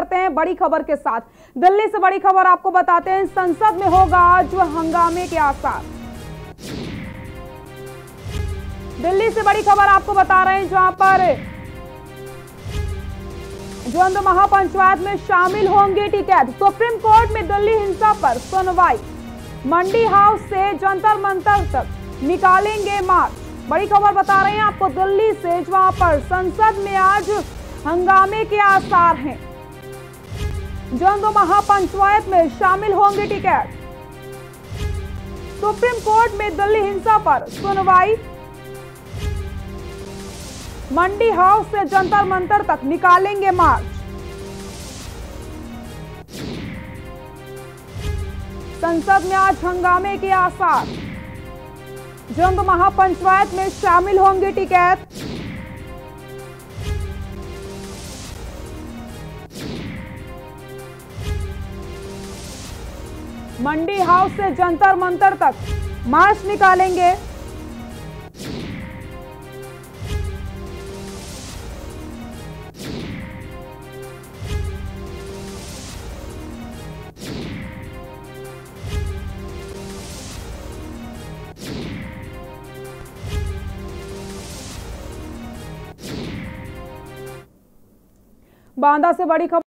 करते हैं बड़ी खबर के साथ। दिल्ली से बड़ी खबर आपको बताते हैं, संसद में होगा आज हंगामे के आसार। दिल्ली से बड़ी खबर आपको बता रहे हैं, जहाँ पर द्वंद महापंचायत में शामिल होंगे टिकैत सुप्रीम कोर्ट में दिल्ली हिंसा पर सुनवाई। मंडी हाउस से जंतर मंतर तक निकालेंगे मार्च बड़ी खबर बता रहे हैं आपको दिल्ली से, जहाँ पर संसद में आज हंगामे के आसार हैं। द्वंद महापंचायत में शामिल होंगे टिकट सुप्रीम कोर्ट में दिल्ली हिंसा पर सुनवाई। मंडी हाउस से जंतर मंतर तक निकालेंगे मार्च। संसद में आज हंगामे के आसार। जंग महापंचायत में शामिल होंगे टिकैत। मंडी हाउस से जंतर मंतर तक। मार्च निकालेंगे। बांदा से बड़ी खबर